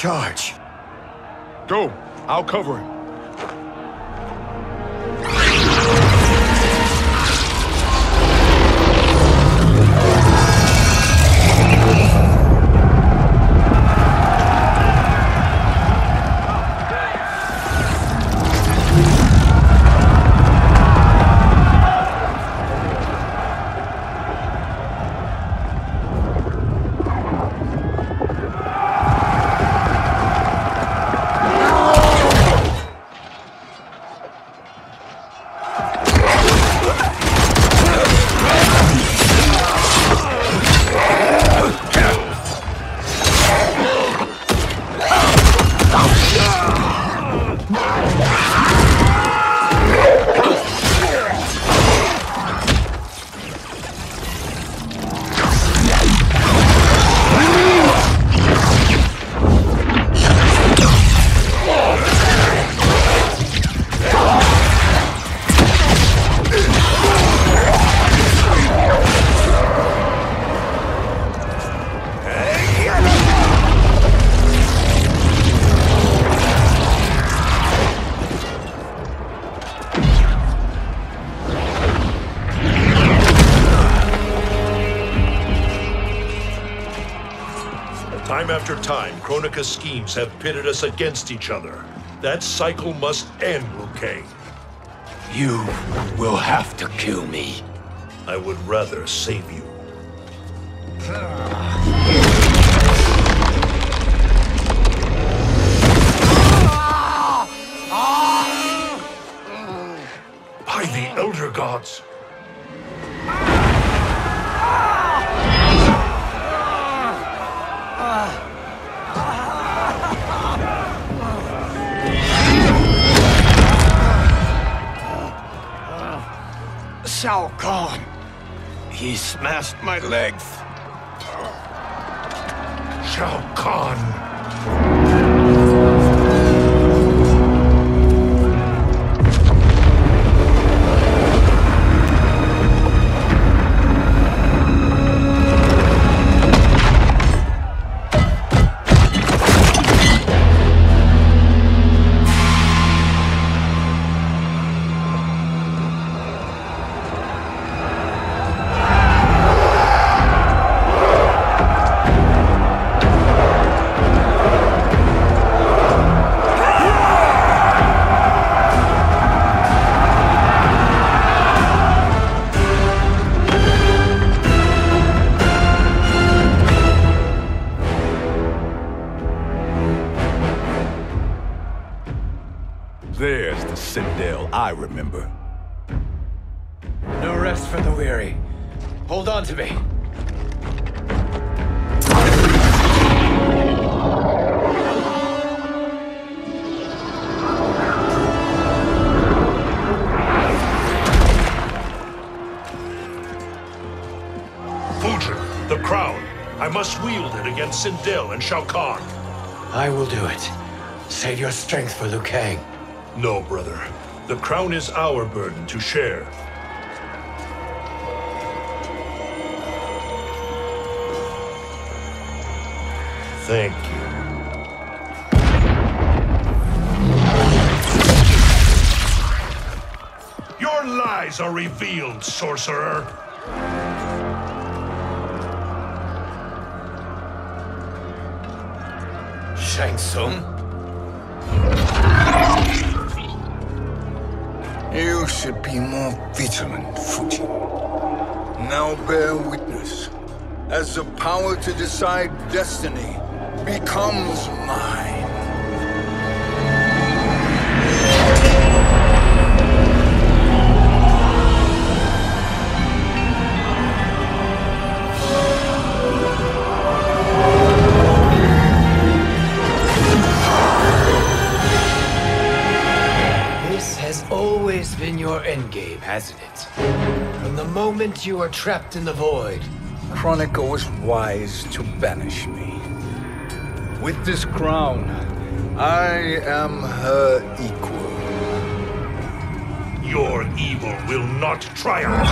charge. Go. I'll cover him. Schemes have pitted us against each other. That cycle must end, Liu Kang. You will have to kill me. I would rather save you. By the Elder Gods! Shao Kahn. He smashed my legs. Shao Kahn! Sindel and Shao Kahn. I will do it. Save your strength for Liu Kang. No, brother. The crown is our burden to share. Thank you. Your lies are revealed, sorcerer. Shang Tsung? You should be more vigilant, Fujin. Now bear witness. as the power to decide destiny becomes mine. Endgame, hasn't it? From the moment you were trapped in the void. Kronika was wise to banish me. With this crown, I am her equal. Your evil will not triumph.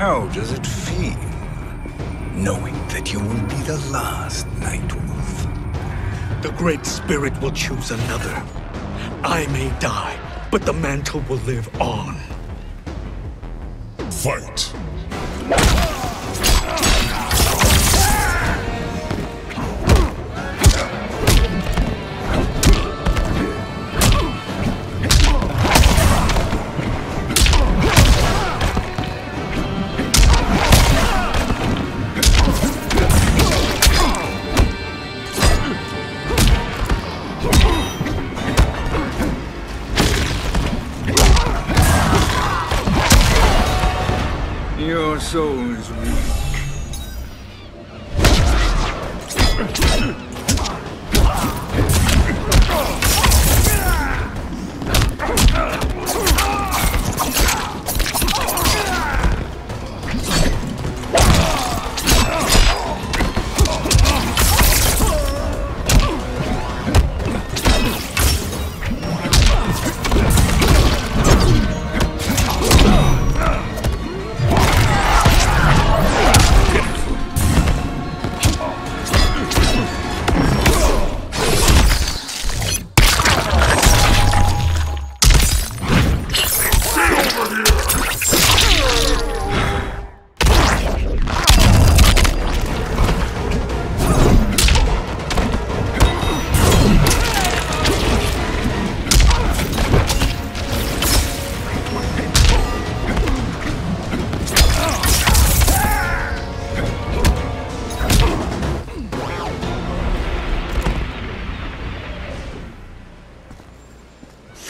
How does it feel, knowing that you will be the last Nightwolf? The Great Spirit will choose another. I may die, but the mantle will live on. Fight! Your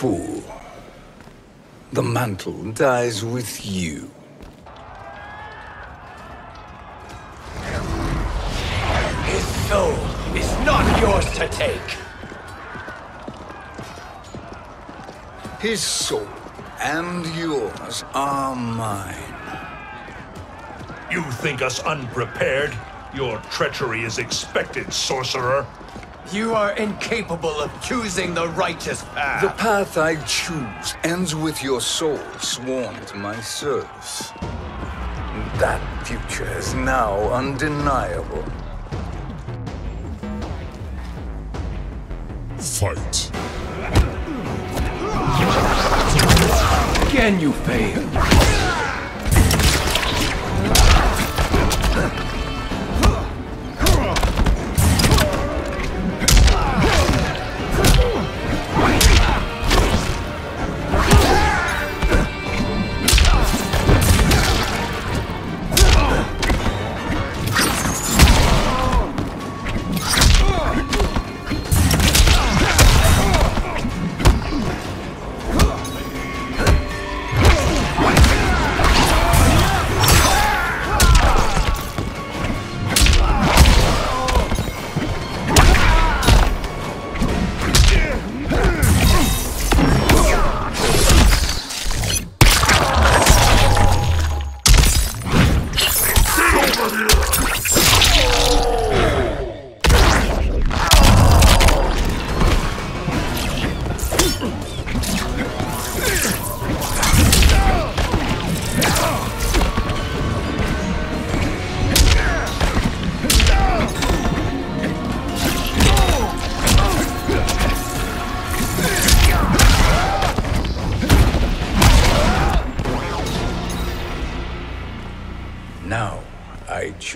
Fool. The mantle dies with you. His soul is not yours to take. His soul and yours are mine. You think us unprepared? Your treachery is expected, sorcerer. You are incapable of choosing the righteous path. The path I choose ends with your soul sworn to my service. That future is now undeniable. Fight! Again you fail.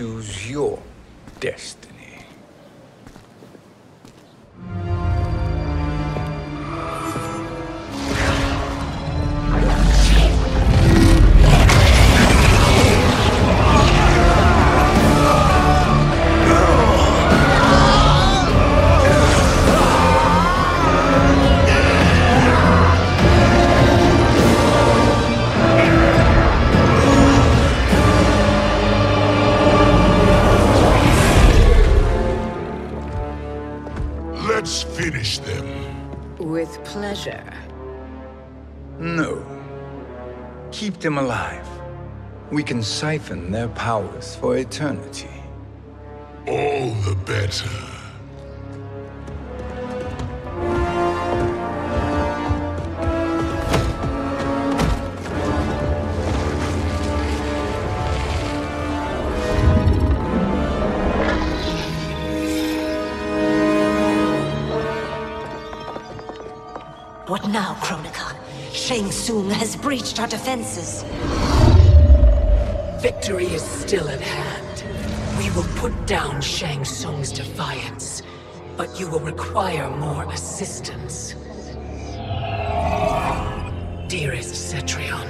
Choose your destiny. Keep them alive. We can siphon their powers for eternity. All the better. Shang has breached our defenses. Victory is still at hand. We will put down Shang Tsung's defiance, but you will require more assistance. Dearest Cetrion,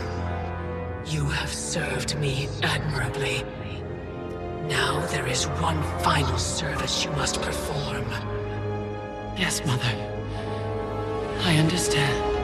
you have served me admirably. Now there is one final service you must perform. Yes, Mother. I understand.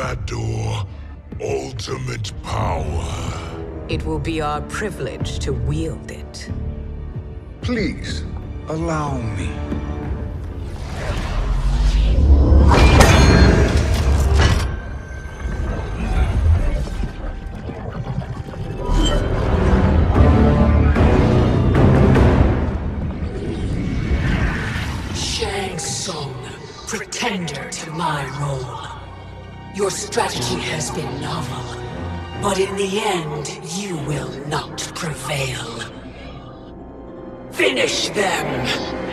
That door, ultimate power. It will be our privilege to wield it. Please, allow me. Strategy has been novel, but in the end, you will not prevail. Finish them!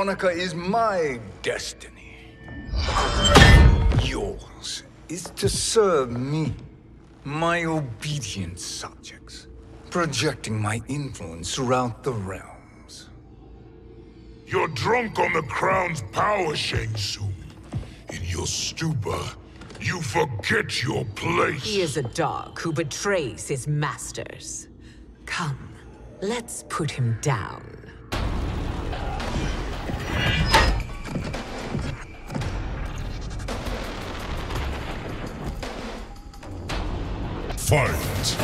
Killing Kronika is my destiny. Yours is to serve me, my obedient subjects, projecting my influence throughout the realms. You're drunk on the crown's power, Shang Tsung. In your stupor, you forget your place. He is a dog who betrays his masters. Come, let's put him down. Fight!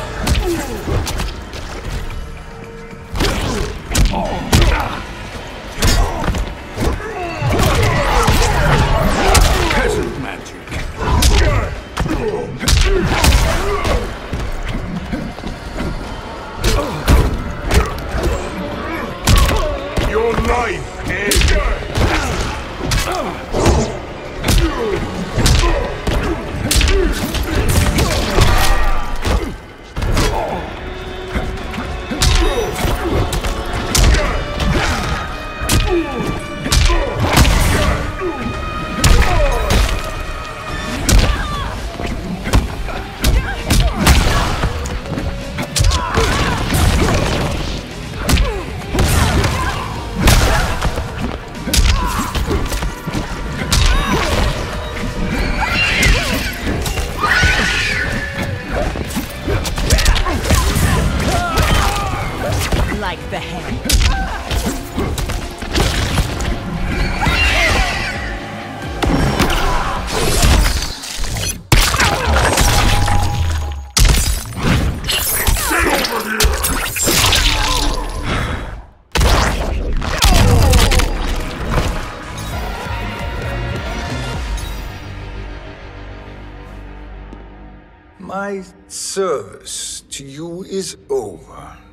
Peasant My service to you is over.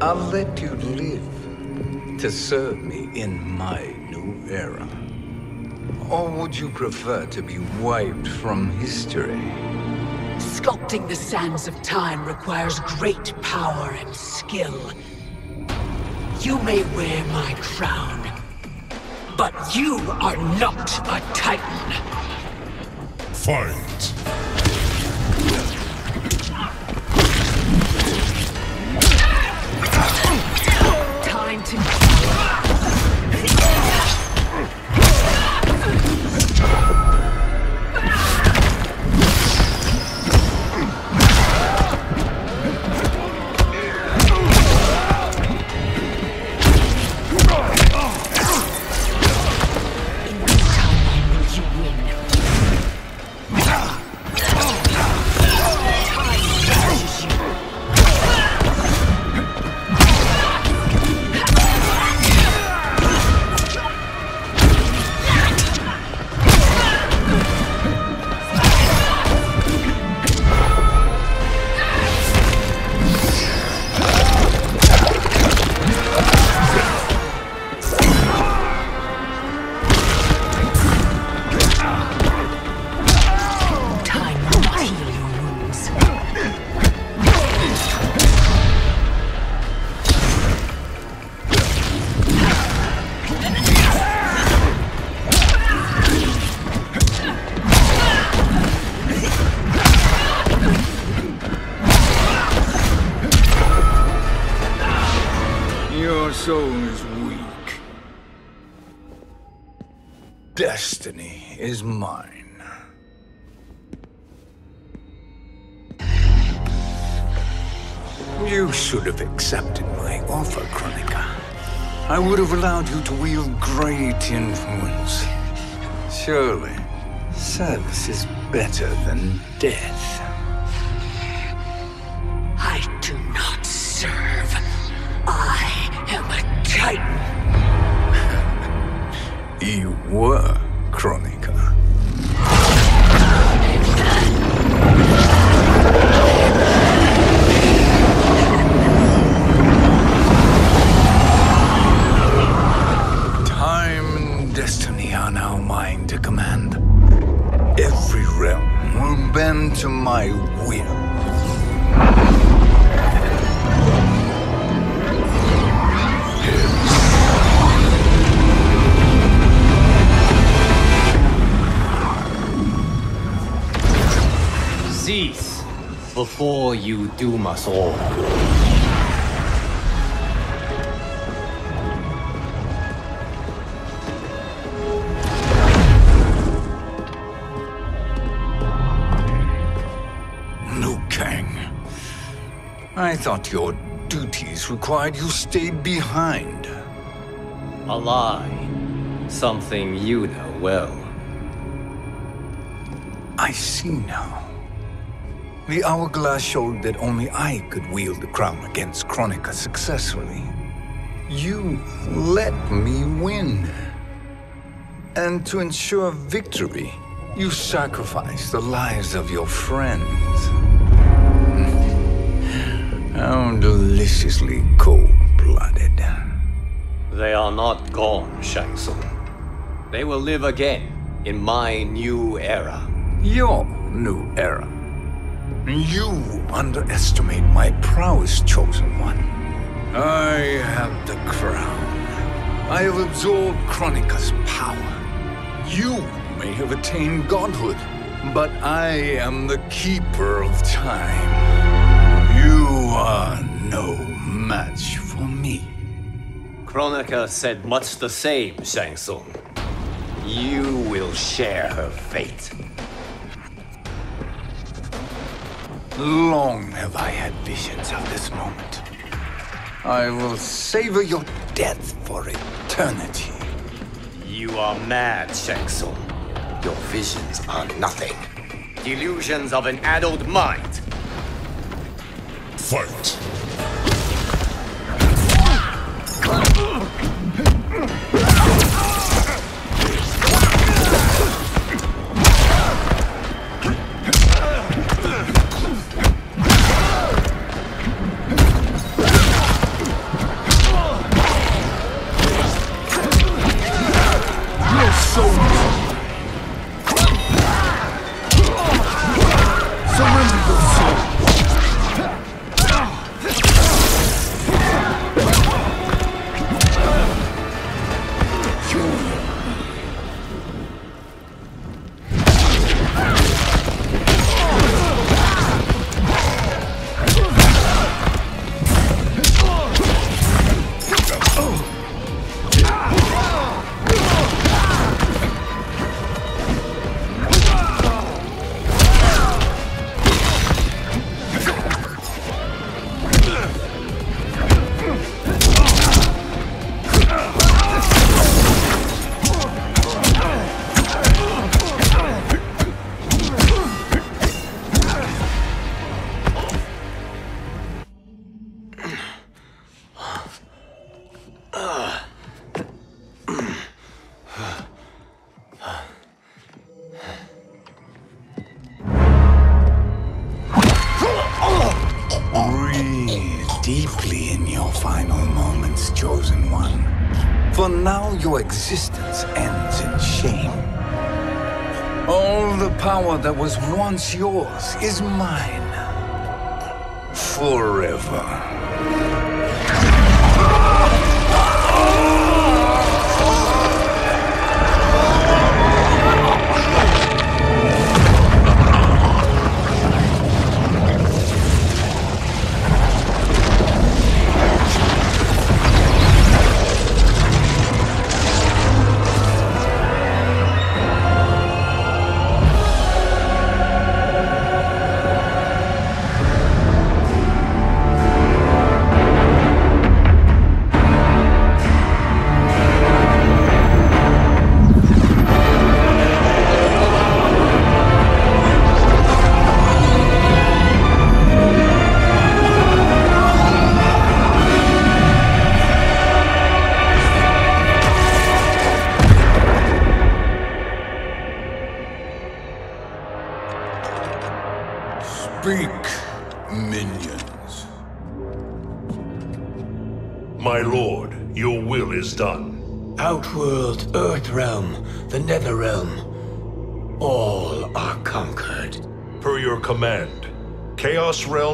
I'll let you live to serve me in my new era. Or would you prefer to be wiped from history? Sculpting the sands of time requires great power and skill. You may wear my crown, but you are not a Titan. Fight! Time You should have accepted my offer, Kronika. I would have allowed you to wield great influence. Surely, service is better than death. I do not serve. I am a Titan. You were Kronika. Before you doom us all. Liu Kang. I thought your duties required you stayed behind. A lie. Something you know well. I see now. The hourglass showed that only I could wield the crown against Kronika successfully. You let me win. And to ensure victory, you sacrificed the lives of your friends. How deliciously cold-blooded. They are not gone, Shang Tsung. They will live again in my new era. Your new era. You underestimate my prowess, Chosen One. I have the crown. I have absorbed Kronika's power. You may have attained godhood, but I am the keeper of time. You are no match for me. Kronika said much the same, Shang Tsung. You will share her fate. Long have I had visions of this moment. I will savor your death for eternity. You are mad, Shang Tsung. Your visions are nothing. Delusions of an addled mind. Fight! Once yours is mine. Forever.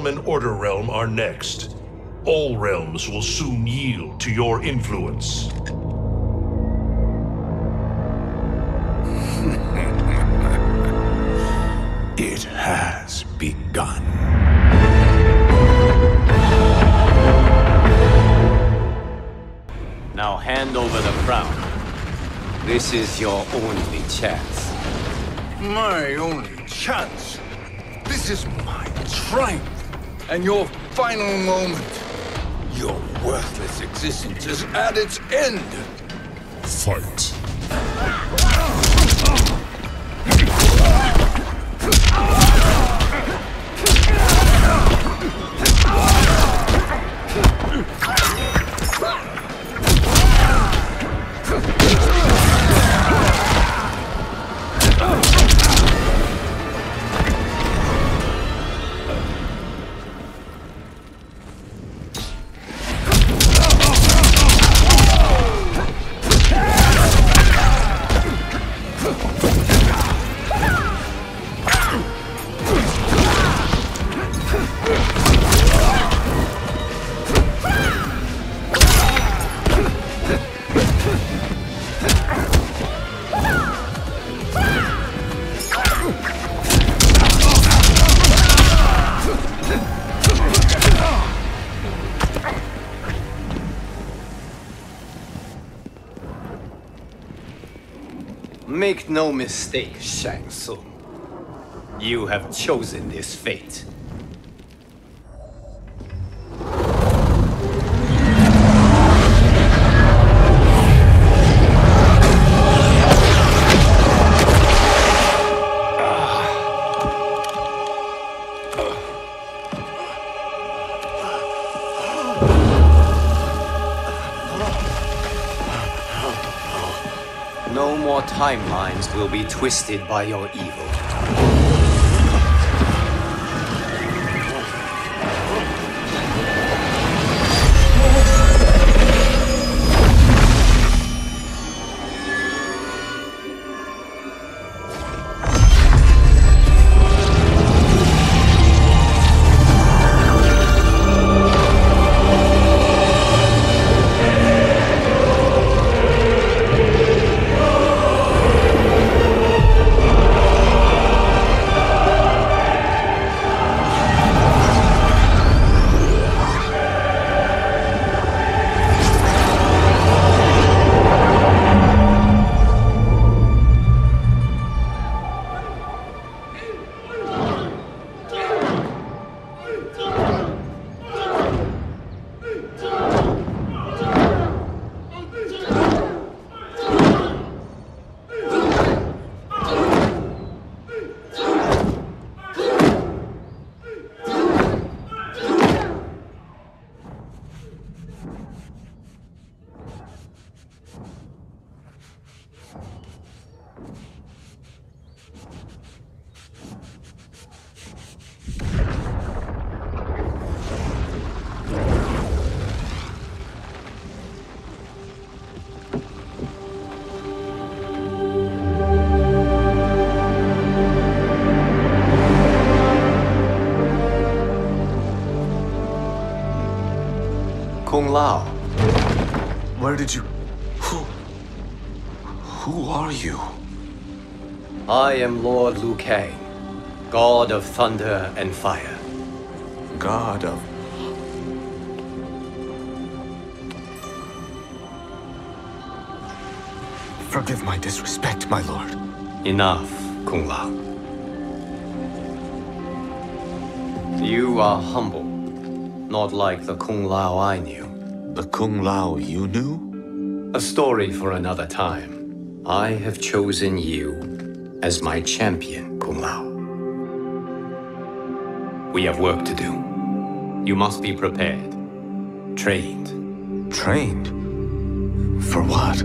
And Order Realm are next. All realms will soon yield to your influence. it has begun. Now hand over the crown. This is your only chance. My only chance? This is my triumph. And your final moment. Your worthless existence is at its end. Fight. Make no mistake, Shang Tsung. You have chosen this fate. Timelines will be twisted by your evil. Who... Who are you? I am Lord Liu Kang, God of Thunder and Fire. God of... Forgive my disrespect, my lord. Enough, Kung Lao. You are humble, not like the Kung Lao I knew. The Kung Lao you knew? A story for another time. I have chosen you as my champion, Kung Lao. We have work to do. You must be prepared, trained. Trained? For what?